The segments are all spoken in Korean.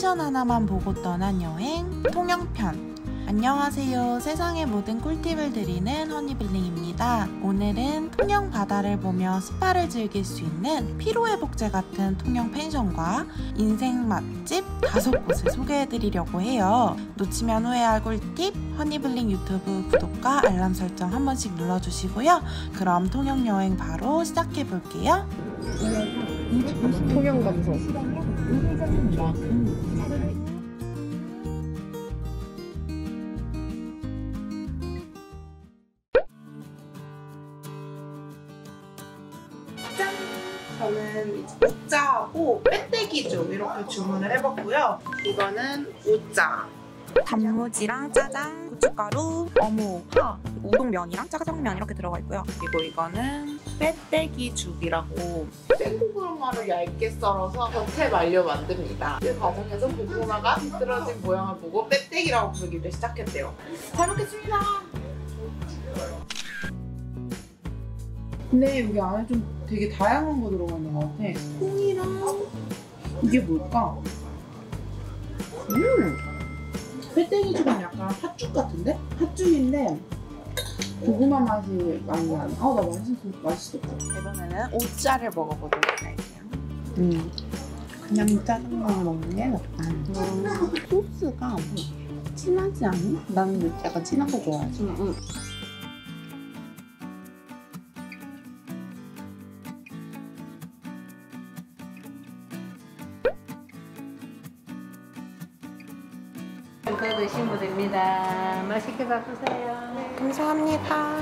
펜션 하나만 보고 떠난 여행 통영편 안녕하세요. 세상의 모든 꿀팁을 드리는 허니블링입니다. 오늘은 통영 바다를 보며 스파를 즐길 수 있는 피로회복제 같은 통영 펜션과 인생 맛집 다섯 곳을 소개해드리려고 해요. 놓치면 후회할 꿀팁 허니블링 유튜브 구독과 알람 설정 한 번씩 눌러주시고요. 그럼 통영 여행 바로 시작해볼게요. 통영 감성. 짠! 저는 오짜하고 빼떼기죽 이렇게 주문을 해봤고요. 이거는 오짜. 단무지랑 짜장, 고춧가루, 어묵, 파, 우동면이랑 짜장면 이렇게 들어가 있고요. 그리고 이거는 빼떼기 죽이라고 생고구마를 얇게 썰어서 겉에 말려 만듭니다. 이 과정에서 고구마가 비뚤어진 모양을 보고 빼떼기라고 부르기를 시작했대요. 잘 먹겠습니다. 근데 여기 안에 좀 되게 다양한 거 들어가 있는 것 같아. 콩이랑 이게 뭘까? 음! 빼떼기죽은 약간 팥죽 같은데? 팥죽인데 고구마 맛이 많이 나네. 아, 나 맛있어, 맛있었다. 이번에는 오짜를 먹어보도록 할게요. 음. 그냥 짜장면 먹는 게 낫다. 소스가 진하지 않아? 나는 약간 진한 거 좋아하지. 응, 응. 이거 드시면 됩니다. 맛있게 잡수세요. 감사합니다.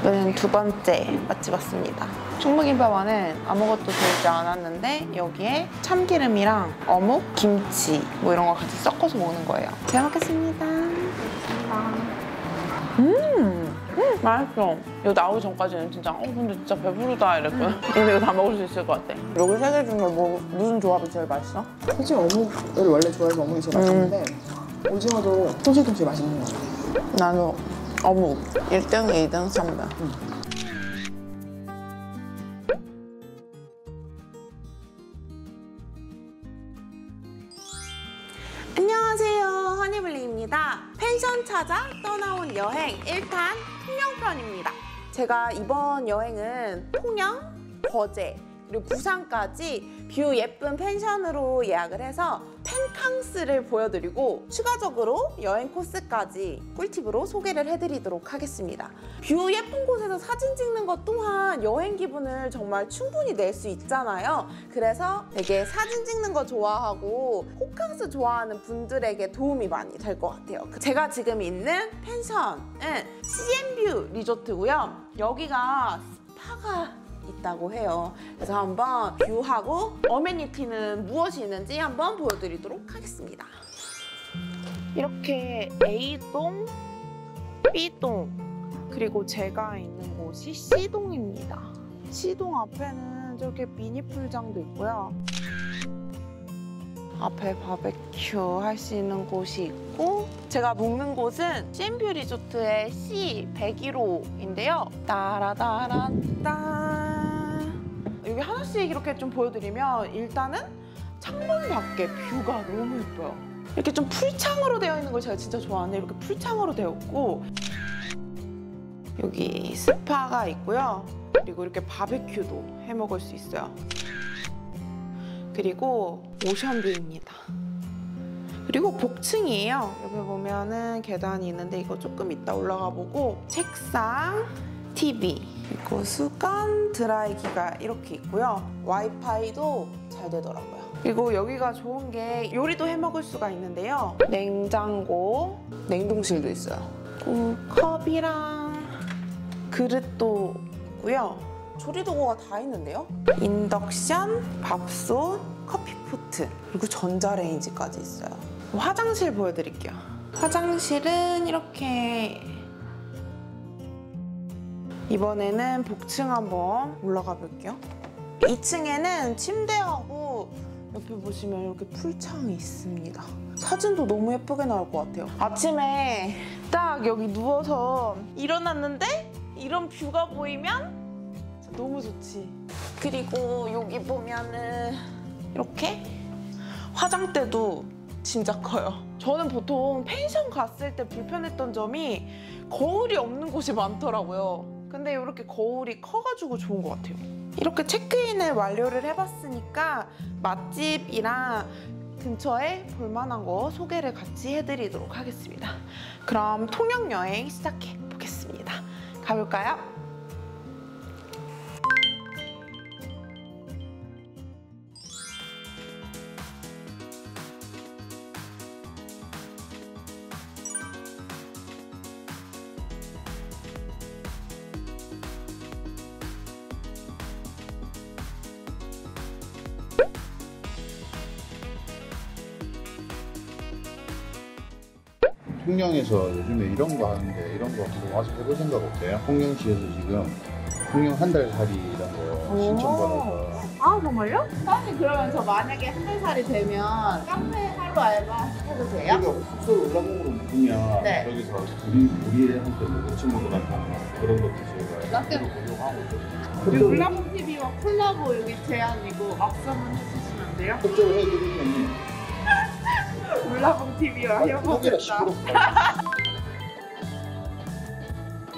이번엔 두 번째 맛집 왔습니다. 충무김밥 안에 아무것도 들지 않았는데 여기에 참기름이랑 어묵, 김치 뭐 이런 거 같이 섞어서 먹는 거예요. 잘 먹겠습니다. 음, 음 맛있어. 이거 나오기 전까지는 진짜 어 근데 진짜 배부르다 이랬거든. 근데 이거 다 먹을 수 있을 것 같아. 여기 세 개 중에 뭐 무슨 조합이 제일 맛있어? 사실 어묵을 원래 좋아해서 어묵이 제일 맛있는데 오징어도 통실통실 맛있는 거 같아. 나는 어묵 1등, 2등, 3등. 안 펜션 찾아 떠나온 여행 1탄 통영편입니다. 제가 이번 여행은 통영, 거제, 그리고 부산까지 view 예쁜 펜션으로 예약을 해서 펜캉스를 보여드리고 추가적으로 여행 코스까지 꿀팁으로 소개를 해드리도록 하겠습니다. view 예쁜 곳에서 사진 찍는 것 또한 여행 기분을 정말 충분히 낼 수 있잖아요. 그래서 되게 사진 찍는 거 좋아하고 호캉스 좋아하는 분들에게 도움이 많이 될 것 같아요. 제가 지금 있는 펜션은 CN뷰 리조트고요. 여기가 스파가 있다고 해요. 그래서 한번 view하고 amenity는 무엇이 있는지 한번 보여드리도록 하겠습니다. 이렇게 A동, B동, 그리고 제가 있는 곳이 C동입니다. C동 앞에는 저렇게 미니 풀장도 있고요. 앞에 바베큐 할 수 있는 곳이 있고 제가 묵는 곳은 CN뷰 리조트의 C101호인데요. 따라다란따 여기 하나씩 이렇게 좀 보여드리면 일단은 창문 밖에 뷰가 너무 예뻐요. 이렇게 좀 풀창으로 되어 있는 걸 제가 진짜 좋아하는데 이렇게 풀창으로 되어 있고 여기 스파가 있고요. 그리고 이렇게 바베큐도 해 먹을 수 있어요. 그리고 오션뷰입니다. 그리고 복층이에요. 여기 보면은 계단이 있는데 이거 조금 이따 올라가 보고 책상, TV, 그리고 수건, 드라이기가 이렇게 있고요. 와이파이도 잘 되더라고요. 그리고 여기가 좋은 게 요리도 해 먹을 수가 있는데요. 냉장고, 냉동실도 있어요. 컵이랑 그릇도 있고요. 조리 도구가 다 있는데요. 인덕션, 밥솥, 커피포트, 그리고 전자레인지까지 있어요. 화장실 보여드릴게요. 화장실은 이렇게 이번에는 복층 한번 올라가 볼게요. 2층에는 침대하고 옆에 보시면 이렇게 풀창이 있습니다. 사진도 너무 예쁘게 나올 것 같아요. 아침에 딱 여기 누워서 일어났는데 이런 뷰가 보이면 너무 좋지. 그리고 여기 보면은 이렇게 화장대도 진짜 커요. 저는 보통 펜션 갔을 때 불편했던 점이 거울이 없는 곳이 많더라고요. 근데 이렇게 거울이 커가지고 좋은 것 같아요. 이렇게 체크인을 완료를 해봤으니까 맛집이랑 근처에 볼만한 거 소개를 같이 해드리도록 하겠습니다. 그럼 통영 여행 시작해 보겠습니다. 가볼까요? 통영에서 요즘에 이런 거 하는데 이런 거 한번 와서 해볼 생각 없어요? 통영시에서 지금 통영 한 달 살이 이런 거 신청 받아서 아 정말요? 사장님 그러면 저 만약에 한 달 살이 되면 카페 하루 알바 해도 돼요? 여기가 숙소 올라공으로 묵으면 네. 여기서 우리 우리한테 뭐 친구들 같은 그런 것도 저희가. 고용하고 있거든요. 우리 울라봉 TV와 콜라보 여기 제안이고 악수만 해주시면 안 돼요? 협조를 해드리면 울라봉 TV와 협업했다.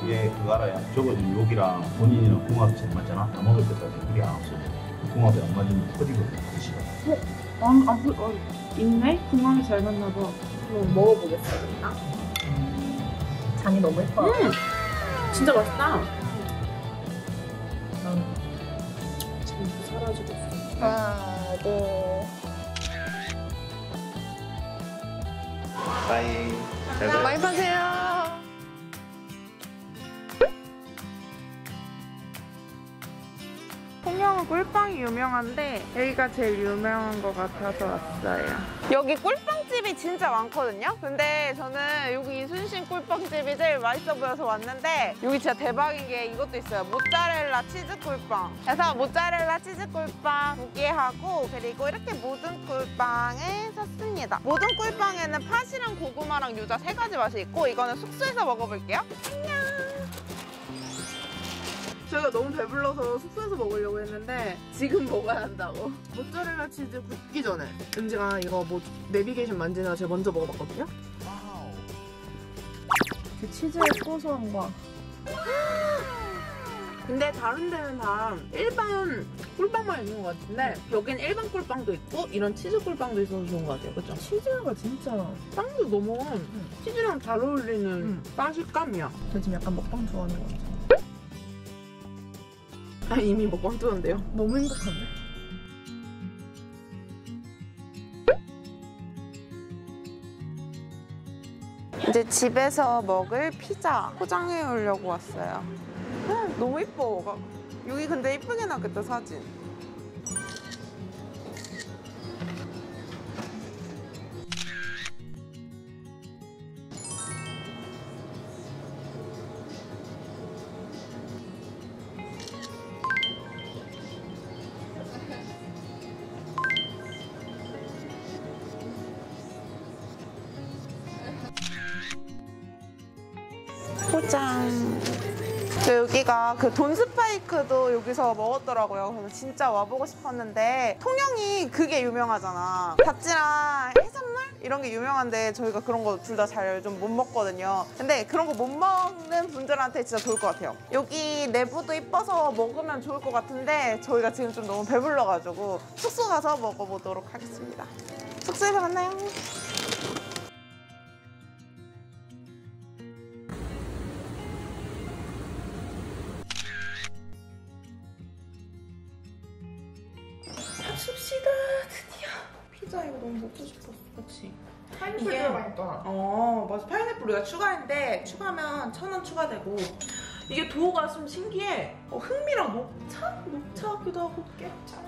이게 그거 알아요? 저거 지금 여기랑 본인이랑 궁합이 잘 맞잖아 다 먹을 때까지 그게 안 없어 궁합이 안 맞으면 터지거든 그 시간 아, 아, 그, 어, 있네? 궁합이 잘 맞나 봐. 한번 먹어보겠습니다. 장이 너무 예뻐. 음! 진짜 맛있다. 지금 사라지고 있어. 하나, 둘. 빠이 잘 많이 파세요. 통영은 꿀빵이 유명한데 여기가 제일 유명한 것 같아서 왔어요. 여기 꿀빵집이 진짜 많거든요. 근데 저는 여기 이순신 꿀빵집이 제일 맛있어 보여서 왔는데 여기 진짜 대박인 게 이것도 있어요. 모짜렐라 치즈 꿀빵. 그래서 모짜렐라 치즈 꿀빵 두 개 하고 그리고 이렇게 모든 꿀빵을 샀습니다. 모든 꿀빵에는 팥이랑 고구마랑 유자 세 가지 맛이 있고 이거는 숙소에서 먹어볼게요. 저희가 너무 배불러서 숙소에서 먹으려고 했는데 지금 먹어야 한다고. 모짜렐라 치즈 굽기 전에 은지가 이거 뭐 내비게이션 만지느라 제가 먼저 먹어봤거든요. 그 치즈의 고소함과 근데 다른 데는 다 일반 꿀빵만 있는 것 같은데 여긴 일반 꿀빵도 있고 이런 치즈 꿀빵도 있어서 좋은 것 같아요. 그죠? 치즈가 진짜 빵도 너무 치즈랑 잘 어울리는 음. 빵 식감이야. 저 지금 약간 먹방 좋아하는 것 같아. 아, 이미 먹방 뜨는데요. 너무 행복한데? 이제 집에서 먹을 피자 포장해 오려고 왔어요. 헉, 너무 이뻐. 여기 근데 이쁘게 나겠다 사진. 포장. 그 여기가 그 돈 스파이크도 여기서 먹었더라고요. 그래서 진짜 와보고 싶었는데 통영이 그게 유명하잖아. 잡지랑 해산물 이런 게 유명한데 저희가 그런 거 둘 다 잘 좀 못 먹거든요. 근데 그런 거 못 먹는 분들한테 진짜 좋을 것 같아요. 여기 내부도 이뻐서 먹으면 좋을 것 같은데 저희가 지금 좀 너무 배불러가지고 숙소 가서 먹어보도록 하겠습니다. 숙소에서 만나요. 들어가니까 어 맞아. 파인애플 우리가 추가했는데 추가하면 천 원 추가되고 이게 도우가 좀 신기해. 어, 흑미랑 녹차? 녹차 같기도 하고 깨차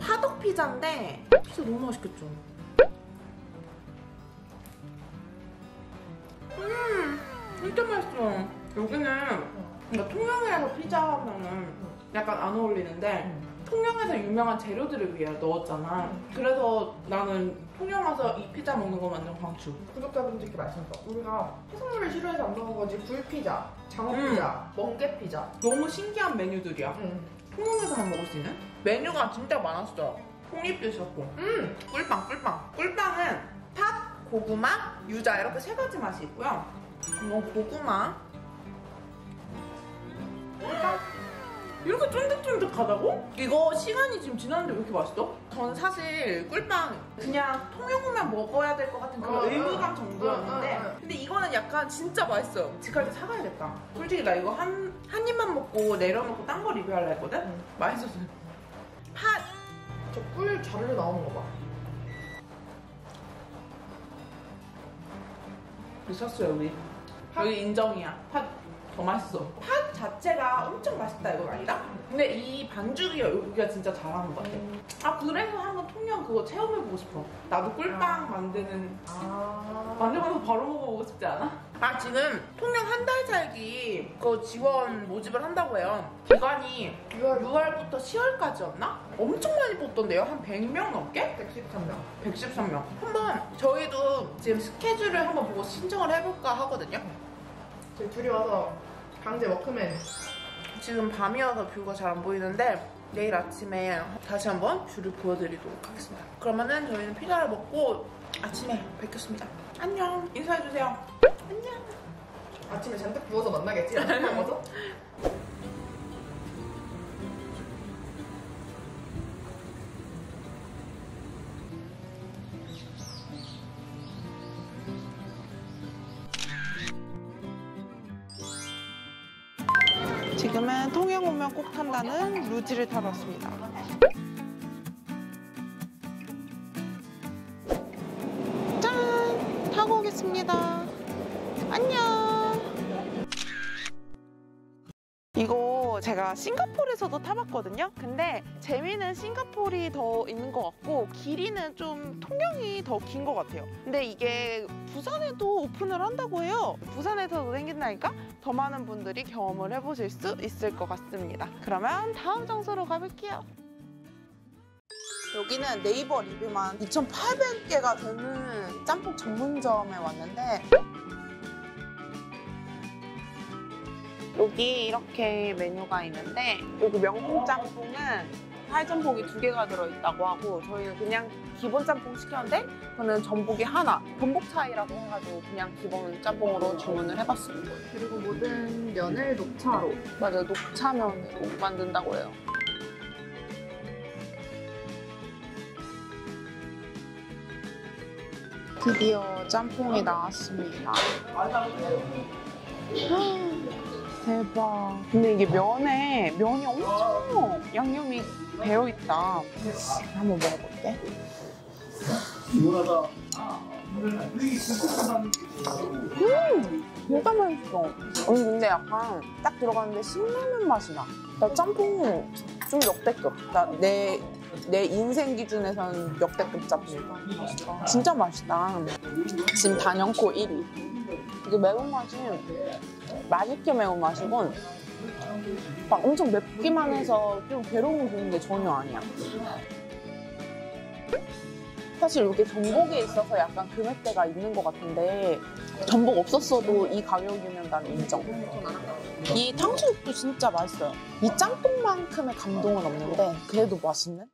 화덕 피자인데 피자 너무 맛있겠죠? 음 진짜 맛있어. 여기는 그러니까 통영에서 피자 하면은 약간 안 어울리는데 통영에서 유명한 재료들을 위해 넣었잖아 그래서 나는 통영 와서 이 피자 먹는 거 완전 강추 구독자분들께 말씀드려. 우리가 해산물을 싫어해서 안 먹은 거지 굴피자, 장어피자, 멍게피자. 너무 신기한 메뉴들이야. 응. 통영에서만 먹을 수 있는? 메뉴가 진짜 많았어. 콩잎도 있었고. 음, 꿀빵, 꿀빵. 꿀빵은 팥, 고구마, 유자 이렇게 세 가지 맛이 있고요. 이거 고구마. 꿀빵. 이렇게 쫀득쫀득하다고? 이거 시간이 지금 지났는데 왜 이렇게 맛있어? 전 사실 꿀빵 그냥 통영오면 먹어야 될 것 같은 그런 어, 의무감 어, 정도였는데 어, 어, 어. 근데 이거는 약간 진짜 맛있어요. 집갈때 사가야겠다. 솔직히 나 이거 한, 한 입만 먹고 내려놓고 딴 거 리뷰하려 했거든? 맛있었어요. 팥! 저꿀 자르르 나오는 거 봐. 미쳤어요, 여기. 여기 인정이야. 팥 더 맛있어. 팥 자체가 엄청 맛있다, 이거 아니다? 근데 이 반죽이 여기가 진짜 잘하는 것 같아. 아, 그래서 한번 통영 그거 체험해보고 싶어. 나도 꿀빵 만드는 아. 만들면서 바로 먹어보고 싶지 않아? 아 지금 통영 한 달 살기 그 지원 모집을 한다고 해요. 기간이 6월, 부터 10월까지였나? 엄청 많이 뽑던데요? 한 100명 넘게? 113명. 113명. 한번 저희도 지금 스케줄을 한번 보고 신청을 해볼까 하거든요. 저희 둘이 와서 강제 워크맨. 지금 밤이어서 view가 잘 안 보이는데 내일 아침에 다시 한번 view를 보여드리도록 하겠습니다. 그러면은 저희는 피자를 먹고 아침에 뵙겠습니다. 안녕. 인사해주세요. 안녕. 아침에 잔뜩 부어서 만나겠지? 안먹 지금은 통영 오면 꼭 탄다는 루지를 타러 왔습니다. 싱가포르에서도 타봤거든요. 근데 재미는 싱가포르이 더 있는 것 같고 길이는 좀 통영이 더 긴 것 같아요. 근데 이게 부산에도 오픈을 한다고 해요. 부산에서도 생긴다니까 더 많은 분들이 경험을 해보실 수 있을 것 같습니다. 그러면 다음 장소로 가볼게요. 여기는 네이버 리뷰만 2,800개가 되는 짬뽕 전문점에 왔는데 여기 이렇게 메뉴가 있는데 여기 명품 짬뽕은 살전복이 두 개가 들어있다고 하고 저희는 그냥 기본 짬뽕 시켰는데 저는 전복이 하나 전복 차이라고 해가지고 그냥 기본 짬뽕으로 주문을 해봤습니다. 그리고 모든 면을 녹차로. 맞아요. 녹차면으로 만든다고 해요. 드디어 짬뽕이 나왔습니다 대박. 근데 이게 면에 면이 엄청 양념이 배어 있다. 한번 먹어볼게. 음, 진짜 맛있어. 언니 근데 약간 딱 들어갔는데 신라면 맛이 나. 나 짬뽕 좀 역대급. 나내 내 인생 기준에선 역대급 짬뽕. 진짜 맛있다. 지금 단연코 1위. 이게 매운맛이 맛있게 매운 맛이고 막 엄청 맵기만 해서 좀 괴로움을 주는 게 전혀 아니야. 사실 이게 전복에 있어서 약간 금액대가 있는 것 같은데 전복 없었어도 이 가격이면 난 인정. 이 탕수육도 진짜 맛있어요. 이 짬뽕만큼의 감동은 없는데 그래도 맛있는?